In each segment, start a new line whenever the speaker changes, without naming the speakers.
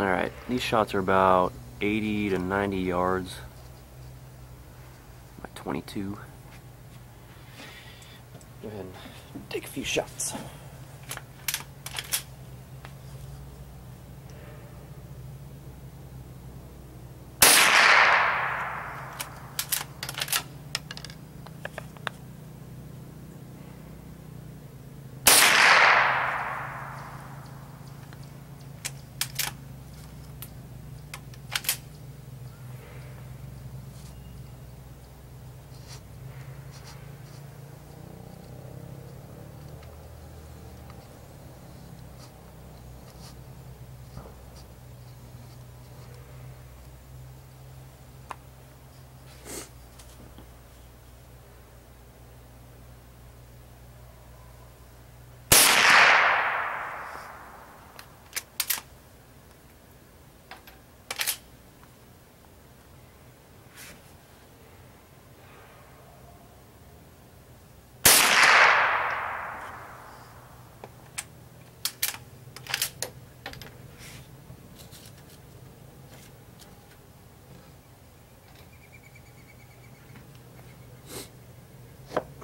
Alright, these shots are about 80 to 90 yards. My 22. Go ahead and take a few shots.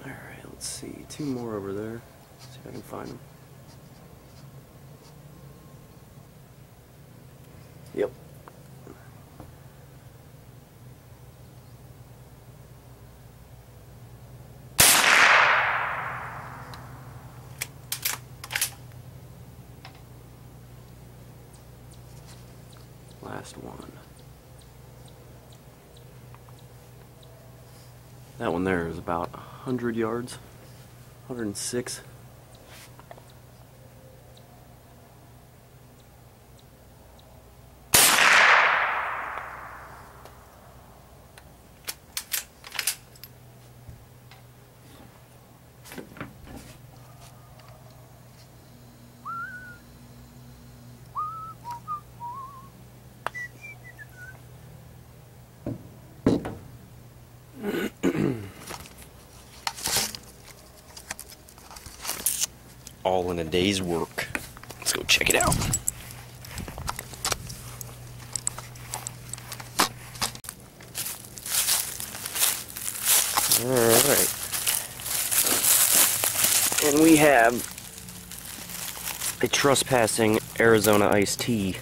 Alright, let's see. Two more over there. See if I can find them. Yep. Last one. That one there is about 100 yards. 106. All in a day's work. Let's go check it out. Alright. And we have a trespassing Arizona iced tea.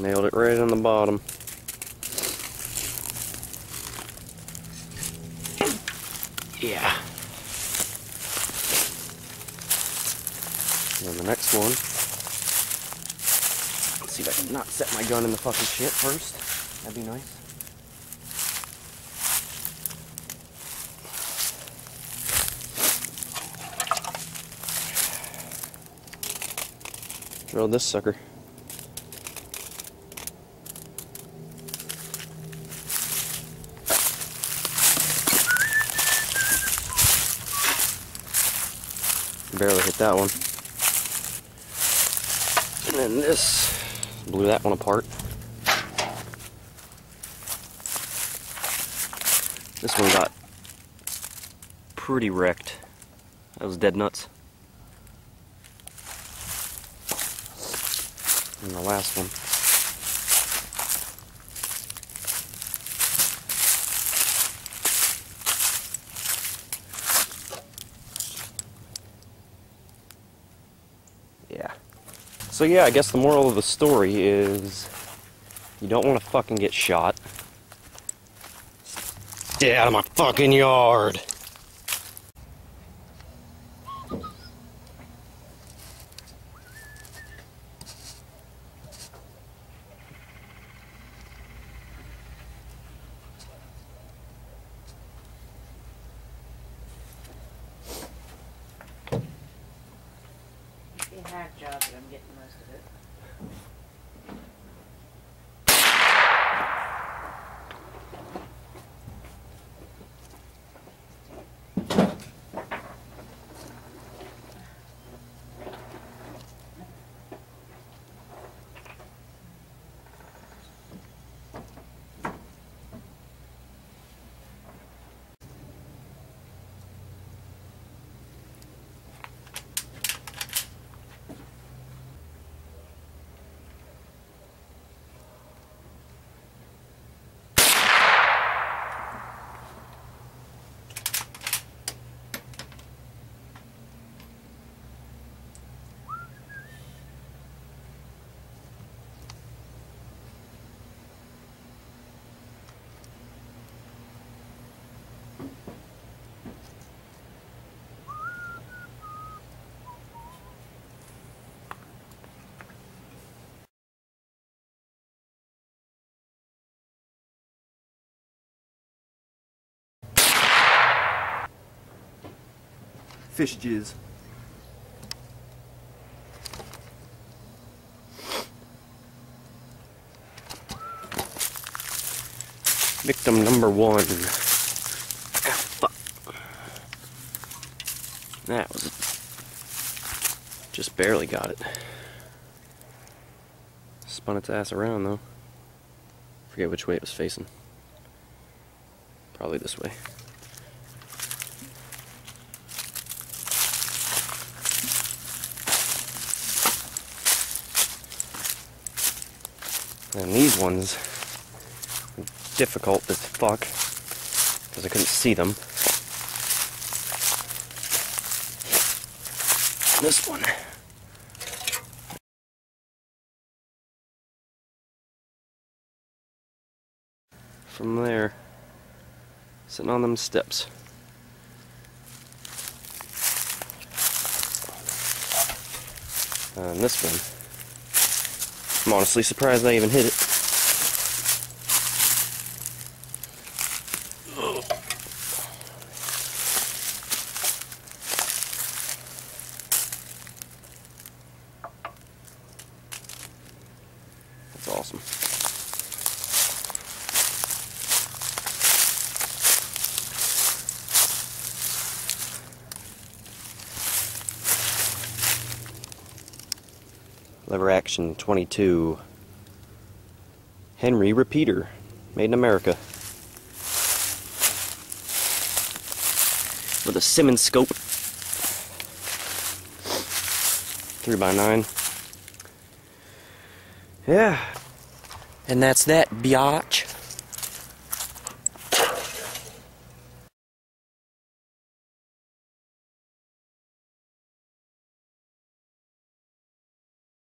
Nailed it right on the bottom. Yeah. And then the next one. Let's see if I can not set my gun in the fucking shit first. That'd be nice. Throw this sucker. Barely hit that one. And then this blew that one apart. This one got pretty wrecked. That was dead nuts. And the last one. Yeah. So yeah, I guess the moral of the story is you don't want to fucking get shot. Get out of my fucking yard.
Job, but I'm getting most of it.
Fish jizz.
Victim number one. That was just barely got it. Spun its ass around though. Forget which way it was facing. Probably this way. And these ones difficult as fuck because I couldn't see them. This one. From there, sitting on them steps. And this one. I'm honestly surprised I even hit it. That's awesome. Lever action 22. Henry repeater. Made in America. With a Simmons scope. 3x9. Yeah. And that's that, biatch.